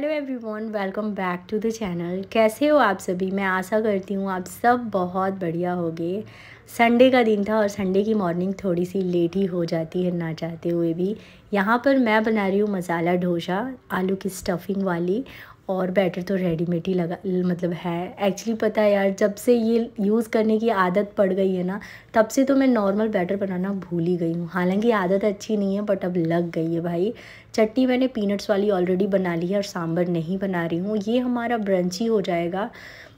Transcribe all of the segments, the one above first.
Hello everyone, welcome back to the channel. कैसे हो आप सभी? मैं आशा करती हूँ आप सब बहुत बढ़िया होगे। संडे का दिन था और संडे की मॉर्निंग थोड़ी सी लेट ही हो जाती है, ना चाहते हुए भी। यहाँ पर मैं बना रही हूँ मसाला डोसा, आलू की स्टफिंग वाली और बैटर तो रेडीमेड ही लगा मतलब है। एक्चुअली पता है यार, जब से ये यूज़ करने की आदत पड़ गई है ना, तब से तो मैं नॉर्मल बैटर बनाना भूल ही गई हूँ। हालाँकि आदत अच्छी नहीं है बट अब लग गई है भाई। चट्टी मैंने पीनट्स वाली ऑलरेडी बना ली है और सांभर नहीं बना रही हूँ। ये हमारा ब्रंच ही हो जाएगा।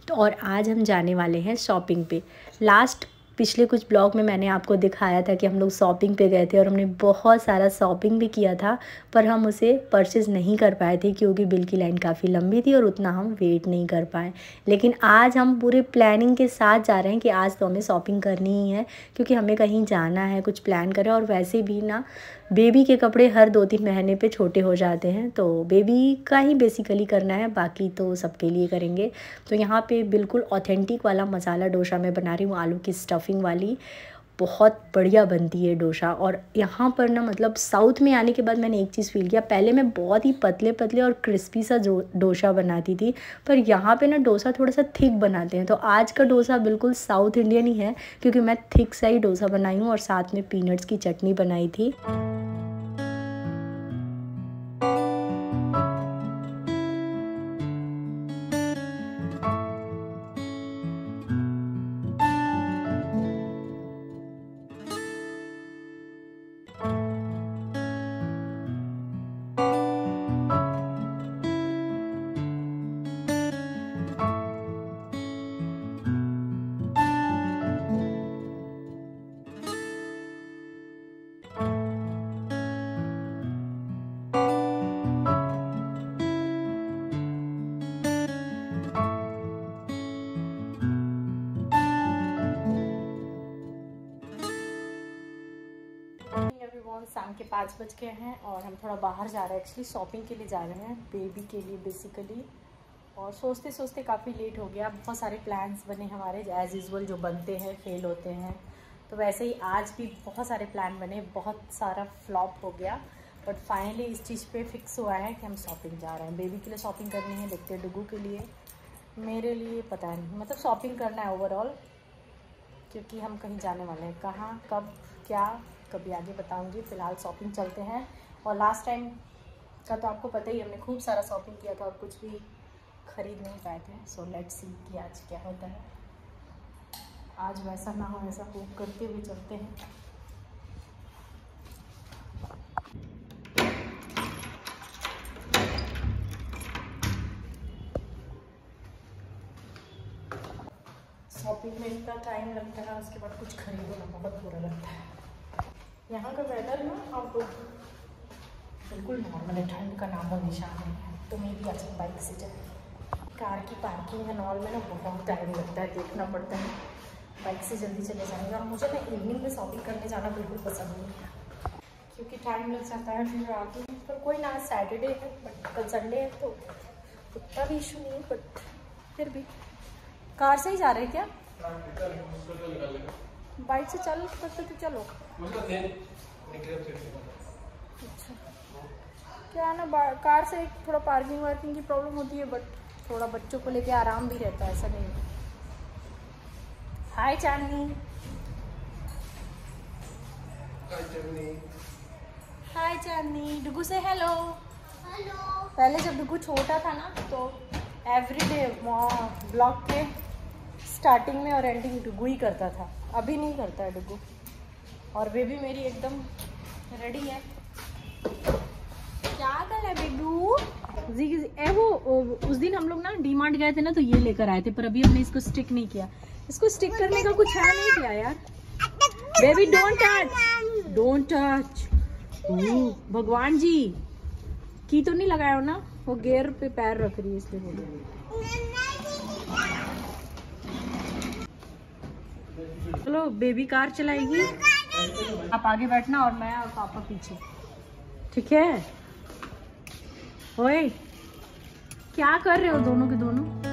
तो और आज हम जाने वाले हैं शॉपिंग पे। लास्ट पिछले कुछ ब्लॉग में मैंने आपको दिखाया था कि हम लोग शॉपिंग पे गए थे और हमने बहुत सारा शॉपिंग भी किया था, पर हम उसे परचेज़ नहीं कर पाए थे क्योंकि बिल की लाइन काफ़ी लंबी थी और उतना हम वेट नहीं कर पाए। लेकिन आज हम पूरे प्लानिंग के साथ जा रहे हैं कि आज तो हमें शॉपिंग करनी ही है, क्योंकि हमें कहीं जाना है, कुछ प्लान करें और वैसे भी ना बेबी के कपड़े हर दो तीन महीने पे छोटे हो जाते हैं तो बेबी का ही बेसिकली करना है, बाकी तो सबके लिए करेंगे। तो यहाँ पे बिल्कुल ऑथेंटिक वाला मसाला डोसा मैं बना रही हूँ, आलू की स्टफिंग वाली। बहुत बढ़िया बनती है डोसा। और यहाँ पर ना मतलब साउथ में आने के बाद मैंने एक चीज़ फील किया, पहले मैं बहुत ही पतले पतले और क्रिस्पी सा जो डोसा बनाती थी, पर यहाँ पे ना डोसा थोड़ा सा थिक बनाते हैं। तो आज का डोसा बिल्कुल साउथ इंडियन ही है, क्योंकि मैं थिक सा ही डोसा बनाई हूँ और साथ में पीनट्स की चटनी बनाई थी। के पाँच बज गए हैं और हम थोड़ा बाहर जा रहे हैं। एक्चुअली शॉपिंग के लिए जा रहे हैं बेबी के लिए बेसिकली और सोचते सोचते काफ़ी लेट हो गया। बहुत सारे प्लान्स बने हमारे एज़ यूज़ुअल जो बनते हैं फेल होते हैं। तो वैसे ही आज भी बहुत सारे प्लान बने, बहुत सारा फ्लॉप हो गया। बट फाइनली इस चीज़ पे फिक्स हुआ है कि हम शॉपिंग जा रहे हैं। बेबी के लिए शॉपिंग करनी है, देखते हैं डुगू के लिए। मेरे लिए पता नहीं। मतलब शॉपिंग करना है ओवरऑल क्योंकि हम कहीं जाने वाले हैं। कहाँ, कब, क्या कभी आगे बताऊँगी, फ़िलहाल शॉपिंग चलते हैं। और लास्ट टाइम का तो आपको पता ही हमने खूब सारा शॉपिंग किया था और कुछ भी ख़रीद नहीं पाए थे। सो लेट सी कि आज क्या होता है। आज वैसा ना हो, ऐसा होप करते हुए चलते हैं। शॉपिंग में इतना टाइम लगता है, उसके बाद कुछ खरीदो ना बहुत बुरा लगता है। यहाँ का वेदर ना अब बिल्कुल नॉर्मल है ठंड का नामो निशान नहीं है। तो मैं भी आज बाइक से जाए कार की पार्किंग है नॉर्मल में ना बहुत टाइम लगता है देखना पड़ता है। बाइक से जल्दी चले जाएँगे। और मुझे ना इवनिंग में शॉपिंग करने जाना बिल्कुल पसंद नहीं है। क्योंकि टाइम लग जाता है फिर रात में। पर कोई ना सैटरडे है बट कल संडे है तो उतना भी इशू नहीं है बट फिर भी। कार से ही जा रहे हैं क्या? बाइक से चल सकते तो चलो। अच्छा। क्या ना कार से थोड़ा पार्किंग वार्किंग की प्रॉब्लम होती है बट थोड़ा बच्चों को लेके आराम भी रहता है ऐसा नहीं हाय चांदनी हाय चांदनी डुगू से हेलो हेलो पहले जब डुगू छोटा था ना तो एवरीडे डे ब्लॉक के स्टार्टिंग में और एंडिंग डुगू ही करता था। अभी नहीं करता है डुगू और बेबी मेरी एकदम रेडी है। क्या कर है बेबू ए, वो उस दिन हम लोग ना डी गए थे ना तो ये लेकर आए थे, पर अभी हमने इसको स्टिक नहीं किया। इसको स्टिक करने का कुछ है नहीं किया यार? Baby don't touch don't touch भगवान जी, की तो नहीं लगाया हो ना? वो गेयर पे पैर रख रही है इसलिए चलो बेबी कार चलाएगी। आप आगे बैठना और मैं और पापा पीछे। ठीक है? ओए, क्या कर रहे हो दोनों के दोनों?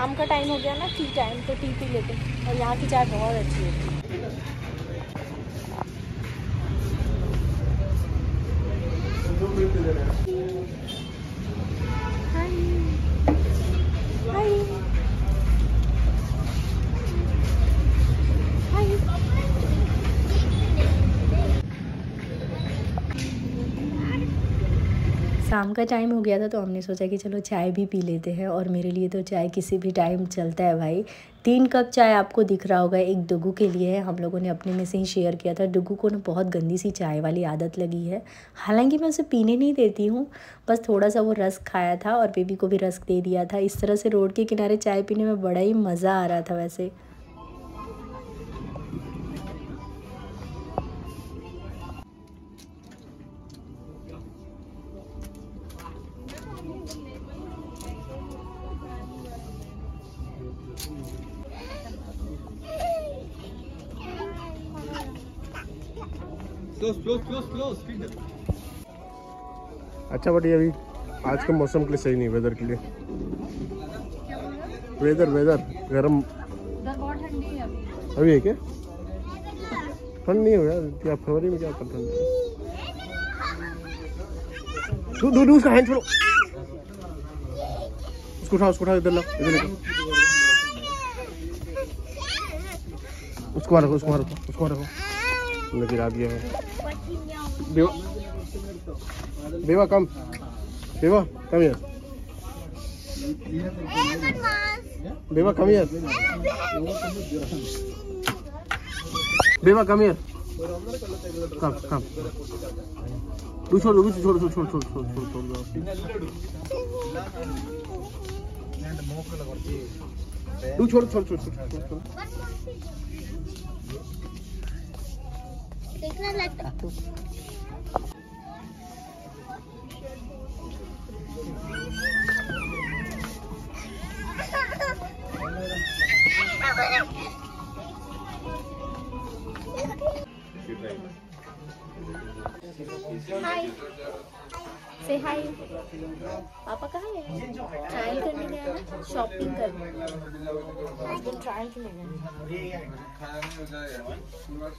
शाम का टाइम हो गया ना टी टाइम तो टी पी लेते और यहाँ की चाय बहुत अच्छी है। शाम का टाइम हो गया था तो हमने सोचा कि चलो चाय भी पी लेते हैं और मेरे लिए तो चाय किसी भी टाइम चलता है भाई। तीन कप चाय आपको दिख रहा होगा एक डुगू के लिए। है हम लोगों ने अपने में से ही शेयर किया था। डुगू को ना बहुत गंदी सी चाय वाली आदत लगी है। हालाँकि मैं उसे पीने नहीं देती हूँ, बस थोड़ा सा वो रस खाया था और बेबी को भी रस दे दिया था। इस तरह से रोड के किनारे चाय पीने में बड़ा ही मज़ा आ रहा था वैसे। अच्छा बट ये अभी आज के मौसम के लिए सही नहीं वेदर के लिए। वेदर वेदर गर्म। अभी है क्या? ठंड नहीं हो गया क्या फरवरी में क्या ठंड दू दू उसका हैंड छोड़ो। उसको उठाओ उसको उठाओ इधर लो, इधर लेकर उसको रखो उसको रखो उसको रखो। गिरा दिया है। बेवा बेवा कम बेवा कम यार बेवा कम यार बेवा कम यार कम कम तू छोड़ दो छोड़ छोड़ छोड़ छोड़ छोड़ छोड़ छोड़ तू छोड़ छोड़ छोड़ छोड़ छोड़ छोड़ देखना लगता हाय से हाय पापा कहाँ है? ट्रायल करने गया ना? शॉपिंग करने हस्बैंड ट्रायल के लिए गए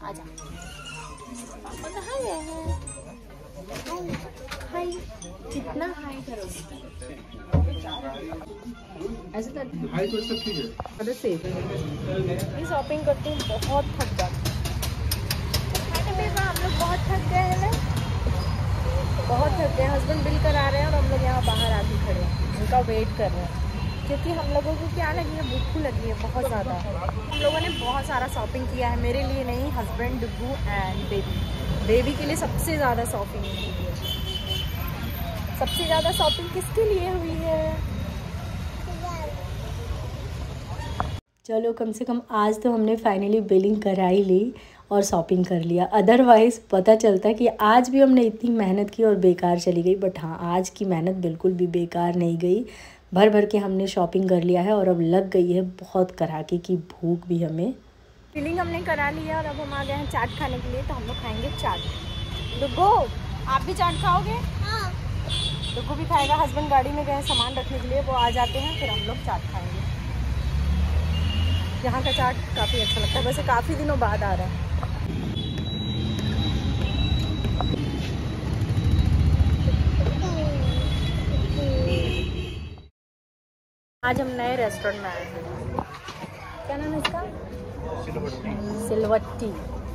आजा। पापा कहाँ गए हैं हाय कितना हाय करोगे? ऐसे कर हाई तो सब ठीक है? अरे से ये शॉपिंग करते हैं बहुत थक जाते हैं। हम लोग बहुत थक गए हैं ना? बहुत थक गए हस्बैंड बिल करा रहे हैं और हम लोग यहाँ बाहर आके खड़े हैं। उनका वेट कर रहे हैं। क्योंकि हम लोगों को क्या लगी है भूख लगी है बहुत ज़्यादा। हम लोगों ने बहुत सारा शॉपिंग किया है, मेरे लिए नहीं husband Dubbu and baby baby के लिए सबसे ज़्यादा शॉपिंग सबसे ज़्यादा शॉपिंग किसके लिए हुई है? चलो कम से कम आज तो हमने फाइनली बिलिंग करा ही ली और शॉपिंग कर लिया। अदरवाइज़ पता चलता कि आज भी हमने इतनी मेहनत की और बेकार चली गई। बट हाँ आज की मेहनत बिल्कुल भी बेकार नहीं गई। भर भर के हमने शॉपिंग कर लिया है और अब लग गई है बहुत कड़ाके की भूख भी हमें। फिलिंग हमने करा लिया और अब हम आ गए हैं चाट खाने के लिए। तो हम लोग खाएँगे चाट। डुगो आप भी चाट खाओगे? हाँ। डुगो भी खाएगा। हस्बैंड गाड़ी में गए सामान रखने के लिए। वो आ जाते हैं फिर हम लोग चाट खाएँगे। यहाँ का चाट काफ़ी अच्छा लगता है। वैसे काफ़ी दिनों बाद आ रहा है। आज हम नए रेस्टोरेंट में आए हैं। क्या नाम है इसका? सिलवट्टी।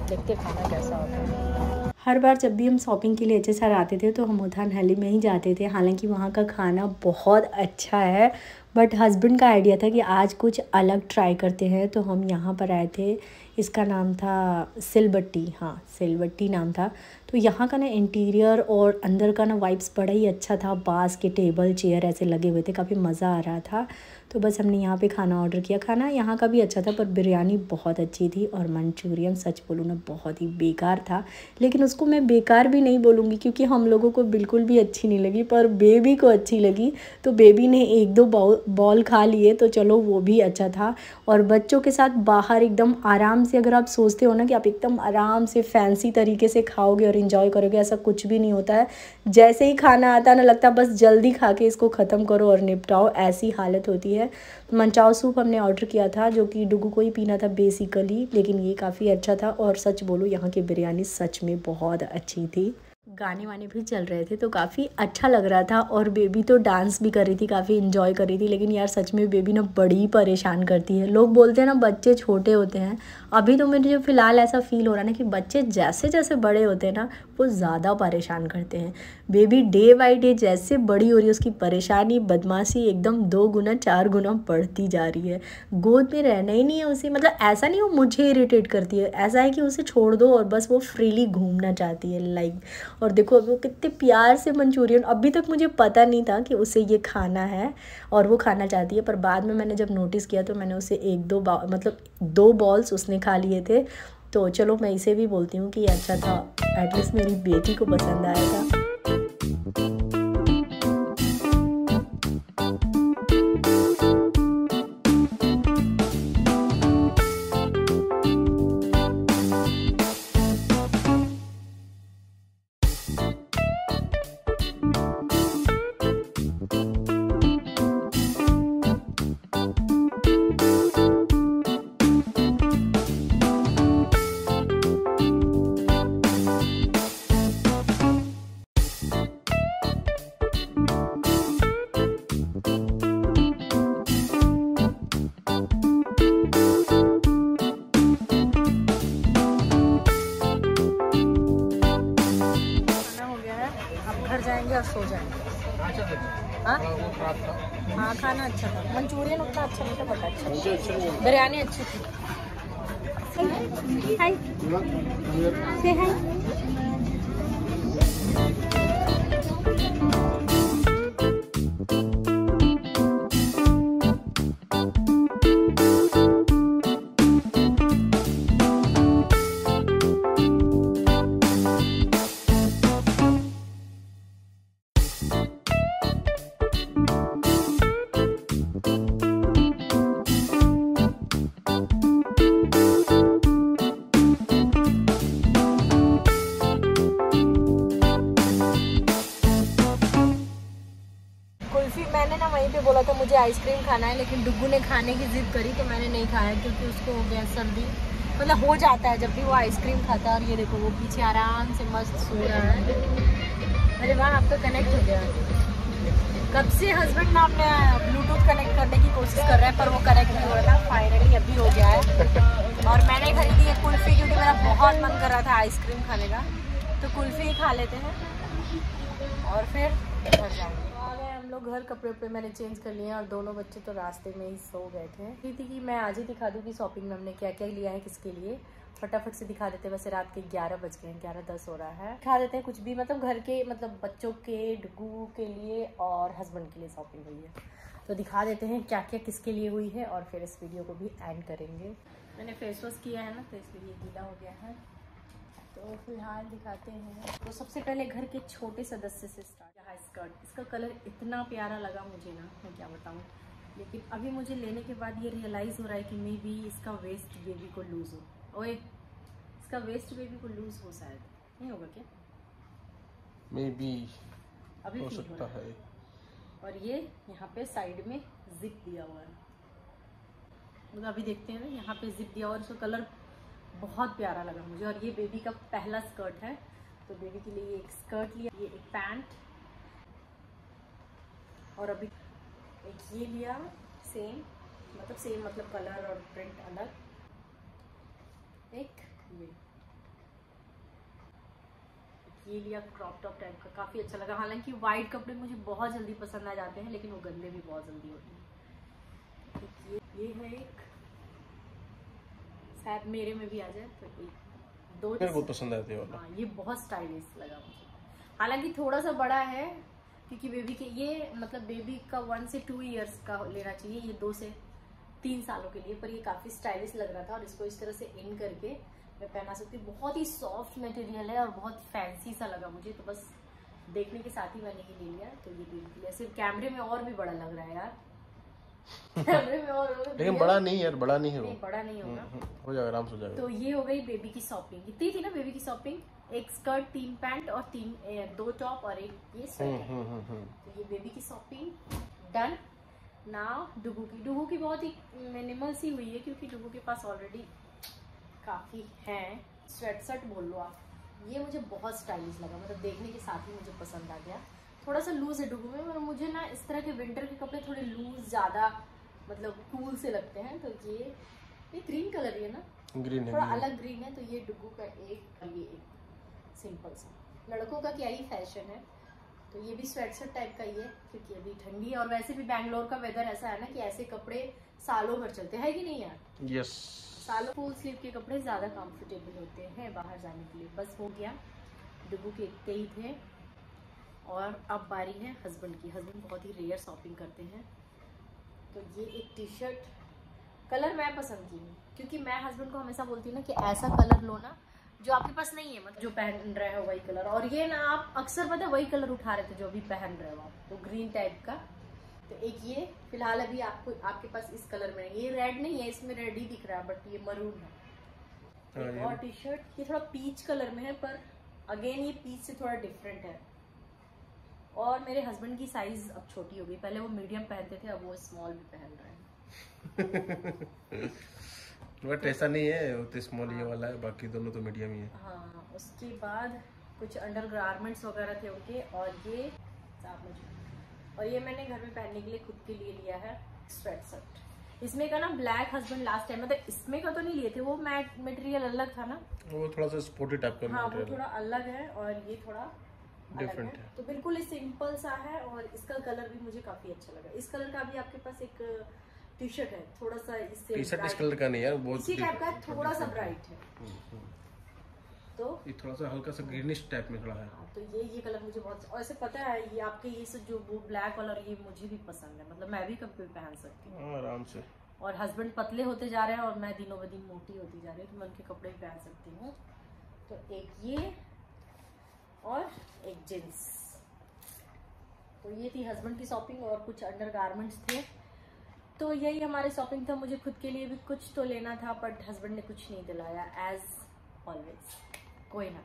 देखते खाना कैसा होता है। हर बार जब भी हम शॉपिंग के लिए एच आते थे तो हम उद्यान हली में ही जाते थे। हालाँकि वहाँ का खाना बहुत अच्छा है। बट हस्बैंड का आइडिया था कि आज कुछ अलग ट्राई करते हैं तो हम यहाँ पर आए थे। इसका नाम था सिलबट्टी हाँ सिलबट्टी नाम था। तो यहाँ का ना इंटीरियर और अंदर का ना वाइब्स बड़ा ही अच्छा था। बास के टेबल चेयर ऐसे लगे हुए थे, काफ़ी मज़ा आ रहा था। तो बस हमने यहाँ पे खाना ऑर्डर किया। खाना यहाँ का भी अच्छा था, पर बिरयानी बहुत अच्छी थी और मंचूरियन, सच बोलूँ ना, बहुत ही बेकार था। लेकिन उसको मैं बेकार भी नहीं बोलूँगी, क्योंकि हम लोगों को बिल्कुल भी अच्छी नहीं लगी, पर बेबी को अच्छी लगी। तो बेबी ने एक दो बॉल खा लिए तो चलो वो भी अच्छा था। और बच्चों के साथ बाहर एकदम आराम से अगर आप सोचते हो ना कि आप एकदम आराम से फैंसी तरीके से खाओगे और इन्जॉय करोगे, ऐसा कुछ भी नहीं होता है। जैसे ही खाना आता है ना, लगता है बस जल्दी खा के इसको ख़त्म करो और निपटाओ, ऐसी हालत होती है। मंचाओ सूप हमने ऑर्डर किया था, जो कि डुगू को ही पीना था बेसिकली लेकिन ये काफ़ी अच्छा था और सच बोलो, यहाँ की बिरयानी सच में बहुत अच्छी थी। गाने वाने भी चल रहे थे तो काफ़ी अच्छा लग रहा था और बेबी तो डांस भी कर रही थी, काफ़ी इन्जॉय कर रही थी, लेकिन यार सच में बेबी ना बड़ी परेशान करती है। लोग बोलते हैं ना, बच्चे छोटे होते हैं, अभी तो मुझे फ़िलहाल ऐसा फील हो रहा है ना कि बच्चे जैसे जैसे बड़े होते हैं ना, वो ज़्यादा परेशान करते हैं। बेबी डे बाई डे जैसे बड़ी हो रही है, उसकी परेशानी, बदमाशी एकदम दो गुना, चार गुना बढ़ती जा रही है। गोद में रहना ही नहीं है उसे मतलब ऐसा नहीं, वो मुझे इरीटेट करती है, ऐसा है कि उसे छोड़ दो और बस वो फ्रीली घूमना चाहती है लाइक और देखो अभी वो कितने प्यार से मंचूरियन, अभी तक मुझे पता नहीं था कि उसे ये खाना है और वो खाना चाहती है, पर बाद में मैंने जब नोटिस किया तो मैंने उसे एक दो मतलब दो बॉल्स उसने खा लिए थे। तो चलो, मैं इसे भी बोलती हूँ कि अच्छा था। एटलीस्ट मेरी बेटी को पसंद आया था। Say hi. से हाय बोला था, मुझे आइसक्रीम खाना है, लेकिन डुगू ने खाने की ज़िद करी तो मैंने नहीं खाया क्योंकि उसको हो गया सर्दी। मतलब हो जाता है जब भी वो आइसक्रीम खाता है और ये देखो, वो पीछे आराम से मस्त सो रहा है। अरे वाह आप तो कनेक्ट हो गया। कब से हस्बैंड ना अपने ब्लूटूथ कनेक्ट करने की कोशिश कर रहे हैं, पर वो कनेक्ट नहीं हो रहा था। फाइनली अभी हो गया है। और मैंने खरीदी है कुल्फ़ी क्योंकि मेरा बहुत मन कर रहा था आइसक्रीम खाने का। तो कुल्फ़ी ही खा लेते हैं। और फिर घर जाएँगे लोग घर कपड़े वपड़े मैंने चेंज कर लिए हैं और दोनों बच्चे तो रास्ते में ही सो गए थे। थी थी कि मैं आज ही दिखा दूँ कि शॉपिंग में हमने क्या क्या लिया है किसके लिए। फटाफट से दिखा देते हैं, वैसे रात के ग्यारह बज गए हैं, ग्यारह दस हो रहा है। दिखा देते हैं कुछ भी मतलब घर के मतलब बच्चों के, डुगू के लिए और हस्बैंड के लिए शॉपिंग हुई है। तो दिखा देते हैं क्या क्या किसके लिए हुई है और फिर इस वीडियो को भी एंड करेंगे। मैंने फेस वॉश किया है ना तो इसलिए गीला हो गया है। तो फ़िलहाल दिखाते हैं। तो सबसे पहले घर के छोटे सदस्य से स्टार्ट रहा स्कर्ट इसका कलर इतना प्यारा लगा मुझे ना मैं क्या बताऊँ। लेकिन अभी मुझे लेने के बाद ये रियलाइज़ हो रहा है कि मे बी इसका वेस्ट बेबी को लूज़ हो। ओए इसका वेस्ट बेबी को लूज़ हो शायद। नहीं होगा क्या? मे बी अभी हो सकता है। और ये यहाँ पे साइड में जिप दिया हुआ है। मतलब अभी देखते हैं ना यहाँ पे जिप दिया और इसका कलर बहुत प्यारा लगा मुझे। और ये बेबी का पहला स्कर्ट है तो बेबी के लिए एक स्कर्ट लिया ये एक पैंट और अभी एक ये लिया सेम मतलब सेम मतलब कलर और प्रिंट अलग। एक ये। ये लिया क्रॉप टॉप टाइप का काफ़ी अच्छा लगा। हालाँकि वाइट कपड़े मुझे बहुत जल्दी पसंद आ जाते हैं लेकिन वो गंदे भी बहुत जल्दी होते हैं। ये ये है एक। शायद मेरे में भी आ जाए तो एक दो बहुत पसंद आते हैं हाँ ये बहुत स्टाइलिश लगा मुझे। हालाँकि थोड़ा सा बड़ा है क्योंकि बेबी के ये मतलब बेबी का वन से टू इयर्स का लेना चाहिए, ये दो से तीन सालों के लिए, पर ये काफ़ी स्टाइलिश लग रहा था और इसको इस तरह से इन करके मैं पहना सकती हूँ। बहुत ही सॉफ्ट मटेरियल है और बहुत फैंसी सा लगा मुझे तो बस देखने के साथ ही मैंने ये ले लिया तो ये बेबी लिया। सिर्फ़ कैमरे में और भी बड़ा लग रहा है यार। लेकिन बड़ा नहीं यार बड़ा नहीं है वो बड़ा नहीं होगा। हम्म, हो जाएगा आराम से हो जाएगा। तो ये हो गई बेबी की शॉपिंग इतनी थी ना बेबी की शॉपिंग एक स्कर्ट तीन पैंट और तीन दो टॉप और एक ये हम्म, स्वेटर हम्म, हम्म, हम्म। तो ये बेबी की शॉपिंग डन नाउ डुगू की डुगू की बहुत ही मिनिमल सी हुई है क्योंकि डुगू के पास ऑलरेडी काफ़ी है। स्वेट शर्ट बोल लो आप। ये मुझे बहुत स्टाइलिश लगा मतलब देखने के साथ ही मुझे पसंद आ गया। थोड़ा सा लूज है डुगू में और मुझे ना इस तरह के विंटर के कपड़े थोड़े लूज ज़्यादा मतलब कूल से लगते हैं तो ये ये ग्रीन कलर ही ना? ग्रीन है थोड़ा अलग ग्रीन है तो ये डुगू का एक ये एक सिंपल सा। लड़कों का क्या ही फ़ैशन है? तो ये भी स्वेटशर्ट टाइप का ही है क्योंकि अभी ठंडी है और वैसे भी बैंगलोर का वेदर ऐसा है ना कि ऐसे कपड़े सालों भर चलते हैं। कि नहीं यार? यस सालों फुल स्लीव के कपड़े ज़्यादा कंफर्टेबल होते हैं बाहर जाने के लिए। बस हो गया डुगू के इतने ही। थे और अब बारी है हस्बैंड की। हस्बैंड बहुत ही रेयर शॉपिंग करते हैं। तो ये एक टी शर्ट कलर मैं पसंद की हूँ क्योंकि मैं हस्बैंड को हमेशा बोलती हूँ ना कि ऐसा कलर लो ना जो आपके पास नहीं है मतलब जो पहन रहे हो वही कलर और ये ना आप अक्सर पता है वही कलर उठा रहे थे जो अभी पहन रहे हो आप तो ग्रीन टाइप का। तो एक ये फ़िलहाल अभी आपको आपके पास इस कलर में ये रेड नहीं है इसमें रेड ही दिख रहा है बट ये मरून है। हाँ, एक और टी शर्ट ये थोड़ा पीच कलर में है पर अगेन ये पीच से थोड़ा डिफरेंट है। और मेरे हस्बैंड की साइज़ अब छोटी हो गई। पहले वो मीडियम पहनते थे अब वो स्मॉल भी पहन रहे हैं। बट ऐसा नहीं है वो तो स्मॉल ये वाला है बाकी दोनों तो मीडियम ही है। हाँ उसके बाद कुछ अंडर गारमेंट्स वगैरह थे उनके और ये और ये मैंने घर में पहनने के लिए खुद के लिए लिया है स्वेट शर्ट इसमें का ना ब्लैक हस्बैंड लास्ट टाइम मतलब इसमें का तो नहीं लिए थे वो मैट मटेरियल अलग था ना। वो थोड़ा सा स्पोर्टी टाइप का हाँ वो थोड़ा अलग है और ये थोड़ा Different है। तो बिल्कुल सिंपल सा है और इसका कलर भी मुझे काफ़ी अच्छा लगा। इस कलर का भी आपके पास एक टी शर्ट है। थोड़ा सा इससे टी शर्ट इस कलर का नहीं है यार बहुत इसी टाइप का थोड़ा सा ब्राइट है। हम्म, हम्म। तो ये थोड़ा सा हल्का सा ग्रीनिश टाइप में थोड़ा है। हाँ, तो ये ये कलर मुझे बहुत और ऐसे पता है ये आपके ये सब जो वो ब्लैक कलर ये मुझे भी पसंद है। मतलब मैं भी कभी कभी पहन सकती हूँ। हाँ, आराम से। और हस्बैंड पतले होते जा रहे हैं और मैं दिनों ब दिन मोटी होती जा रही हूँ तो मैं उनके कपड़े भी पहन सकती हूँ। तो एक ये और एक जींस। तो ये थी हस्बैंड की शॉपिंग और कुछ अंडर गारमेंट्स थे। तो यही हमारे शॉपिंग था, मुझे खुद के लिए भी कुछ तो लेना था बट हस्बैंड ने कुछ नहीं दिलाया एज ऑलवेज कोई ना।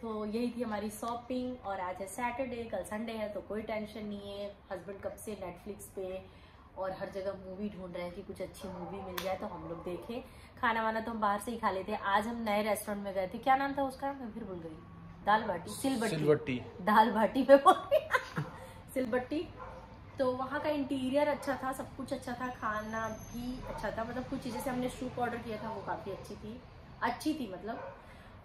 तो यही थी हमारी शॉपिंग और आज है सैटरडे कल संडे है तो कोई टेंशन नहीं है। हस्बैंड कब से नेटफ्लिक्स पे और हर जगह मूवी ढूंढ रहे हैं कि कुछ अच्छी मूवी मिल जाए तो हम लोग देखें। खाना वाना तो हम बाहर से ही खा लेते हैं। आज हम नए रेस्टोरेंट में गए थे। क्या नाम था उसका? मैं फिर भूल गई। दाल बाटी सिलबट्टी। सिलवट्टी दाल बाटी पे। सिलबट्टी। तो वहाँ का इंटीरियर अच्छा था सब कुछ अच्छा था खाना भी अच्छा था। मतलब कुछ चीज़ें से हमने सूप ऑर्डर किया था वो काफ़ी अच्छी थी। अच्छी थी मतलब।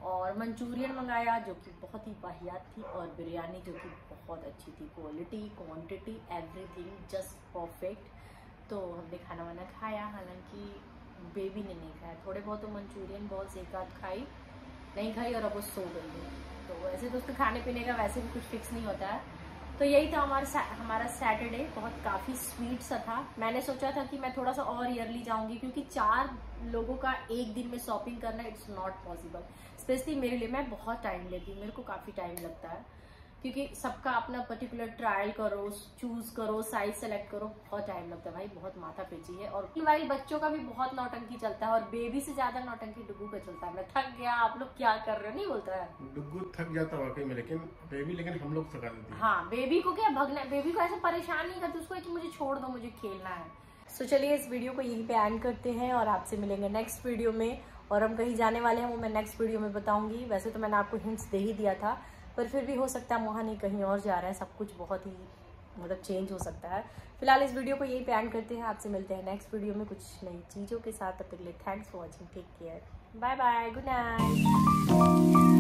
और मंचूरियन मंगाया जो कि बहुत ही वाहियात थी। और बिरयानी जो कि बहुत अच्छी थी। Quality quantity everything just perfect तो हमने खाना वाना खाया। हालाँकि बेबी ने नहीं खाया। थोड़े बहुत तो मंचूरियन बहुत एक आध खाई। नहीं खाई और अब वो सो गई है। तो वैसे तो उसके खाने पीने का वैसे भी कुछ फिक्स नहीं होता है। तो यही था हमारा सा- हमारा सैटरडे बहुत काफ़ी स्वीट सा था। मैंने सोचा था कि मैं थोड़ा सा और ईयरली जाऊँगी, क्योंकि चार लोगों का एक दिन में शॉपिंग करना इट्स नॉट पॉसिबल स्पेशली मेरे लिए, मैं बहुत टाइम लेती हूँ, मेरे को काफ़ी टाइम लगता है। क्योंकि सबका अपना पर्टिकुलर ट्रायल करो चूज़ करो साइज़ सेलेक्ट करो। बहुत टाइम लगता है भाई बहुत माथा पेची है। और वाइल बच्चों का भी बहुत नौटंकी चलता है और बेबी से ज़्यादा नौटंकी डुगू का चलता है। मैं थक गया आप लोग क्या कर रहे हो? नहीं बोलता है। डुगू थक जाता वाकई में लेकिन बेबी लेकिन हम लोग थका देती है। बेबी को क्या भगना बेबी को ऐसे परेशान नहीं करते उसको कि मुझे छोड़ दो मुझे खेलना है। सो चलिए इस वीडियो को यहीं पे एंड करते हैं और आपसे मिलेंगे नेक्स्ट वीडियो में। और हम कहीं जाने वाले हैं वो मैं नेक्स्ट वीडियो में बताऊँगी। वैसे तो मैंने आपको हिंट्स दे ही दिया था। पर फिर भी हो सकता है मोहन नहीं कहीं और जा रहा है, सब कुछ बहुत ही मतलब चेंज हो सकता है। फ़िलहाल इस वीडियो को यही प्लान करते हैं, आपसे मिलते हैं नेक्स्ट वीडियो में कुछ नई चीज़ों के साथ। तब तक के लिए thanks for watching take care bye bye good night